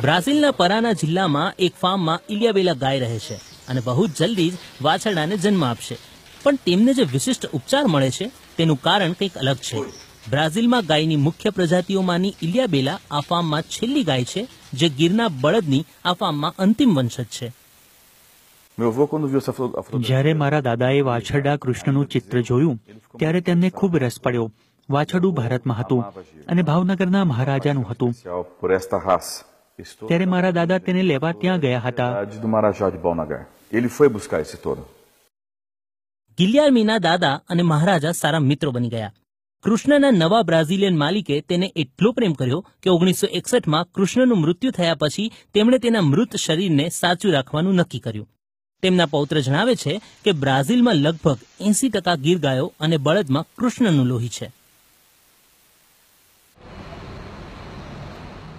બ્રાઝિલના પરાના જિલ્લામાં એક ફાર્મમાં ઇલિયાબેલા ગાય રહે છે અને બહુ જ જલ્દી જ વાછરડાને જન્મ આપશે. પણ તેમને જે વિશિષ્ટ ઉપચાર મળે છે તેનું કારણ કંઈક અલગ છે. બ્રાઝિલમાં ગાયની મુખ્ય પ્રજાતિઓમાંની ઇલિયાબેલા આ ફાર્મમાં છેલ્લી ગાય છે જે ગીરના બળદની આ ફાર્મમાં અંતિમ વંશજ છે. જ્યારે મારા દાદાએ વાછરડા કૃષ્ણનું ચિત્ર જોયું ત્યારે તેમને ખૂબ રસ પડ્યો. વાછરડું ભારતમાં હતું અને ભાવનગરના મહારાજાનું હતું. ત્યારે મારા દાદા તેને લેવા ત્યાં ગયા હતા. ગિલિયાર્મીના દાદા અને મહારાજા સારા મિત્રો બની ગયા. કૃષ્ણના નવા બ્રાઝિલિયન માલિકે તેને એટલો પ્રેમ કર્યો કે ઓગણીસો એકસઠમાં કૃષ્ણનું મૃત્યુ થયા પછી તેમણે તેના મૃત શરીરને સાચું રાખવાનું નક્કી કર્યું. તેમના પૌત્ર જણાવે છે કે બ્રાઝિલમાં લગભગ એસી ટકા ગીર ગાયો અને બળદમાં કૃષ્ણનું લોહી છે.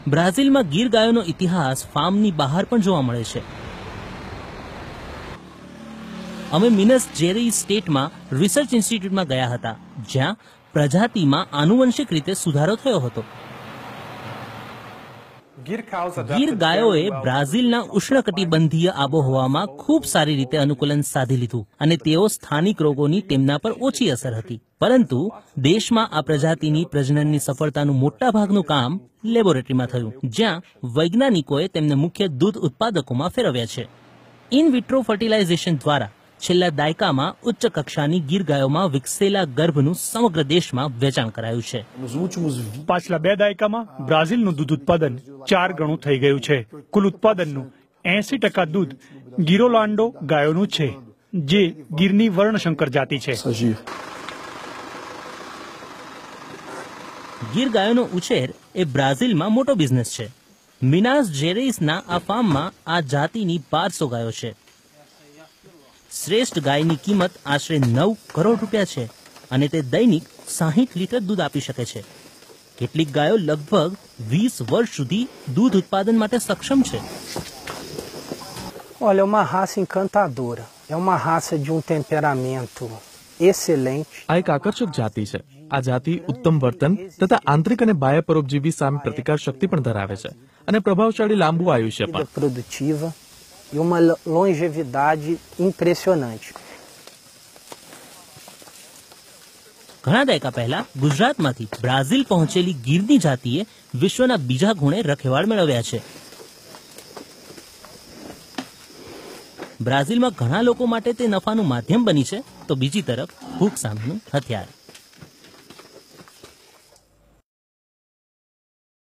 બ્રાઝિલમાં ગીર ગાયોનો ઇતિહાસ ફાર્મની બહાર પણ જોવા મળે છે. અમે મિનસ જેરી સ્ટેટમાં રિસર્ચ ઇન્સ્ટિટ્યૂટમાં ગયા હતા, જ્યાં પ્રજાતિમાં આનુવંશિક રીતે સુધારો થયો હતો. ગીર ગાયોએ બ્રાઝિલના ઉષ્ણકટિબંધીય આબોહવામાં ખૂબ સારી રીતે અનુકૂલન સાધી લીધું અને તેઓ સ્થાનિક રોગોની તેમના પર ઓછી અસર હતી. પરંતુ દેશમાં આ પ્રજાતિની પ્રજનનની સફળતાનું મોટા ભાગનું કામ લેબોરેટરીમાં થયું જ્યાં વૈજ્ઞાનિકોએ તેમને મુખ્ય દૂધ ઉત્પાદકોમાં ફેરવ્યા છે. ઇન વિટ્રો ફર્ટિલાઇઝેશન દ્વારા છેલ્લા દાયકામાં ઉચ્ચ કક્ષાની ગીર ગાયોમાં વિકસેલા ગર્ભનું સમગ્ર દેશમાં વેચાણ કરાયું છે. Nos últimos 20 પાછલા બે દાયકામાં બ્રાઝિલનું દૂધ ઉત્પાદન ચાર ગણું થઈ ગયું છે. કુલ ઉત્પાદનનું એસી ટકા દૂધ ગિરોલાન્ડો ગાયોનું છે જે ગીરની વર્ણશંકર જાતિ છે. ગીર ગાયોનો ઉછેર એ બ્રાઝિલમાં મોટો બિઝનેસ છે. મિનાસ જેરેઇસના આ ફાર્મમાં આ જાતિની બારસો ગાયો છે. શ્રેષ્ઠ ગાયની કિંમત આશરે નવ કરોડ રૂપિયા છે અને તે દૈનિક સાહીઠ લીટર દૂધ આપી શકે છે. કેટલીક ગાયો લગભગ વીસ વર્ષ સુધી દૂધ ઉત્પાદન માટે સક્ષમ છે. Olha, é uma raça encantadora. É uma raça de um temperamento excelente. આ એક આકર્ષક જાતિ છે. આ જાતિ ઉત્તમ વર્તન તથા આંતરિક અને બાહ્ય પરોપજીવી સામે પ્રતિકાર શક્તિ પણ ધરાવે છે અને પ્રભાવશાળી લાંબુ આયુષ્ય પણ. E uma longevidade impressionante. ઘણા દાયકા પહેલા ગુજરાતમાંથી બ્રાઝિલ પહોંચેલી ગીરની જાતિએ વિશ્વના બીજા ગુણે રખેવાળ મેળવ્યા છે બ્રાઝિલમાં ઘણા લોકો માટે તે નફાનું માધ્યમ બની છે, તો બીજી તરફ ભૂખ સામેનું હથિયાર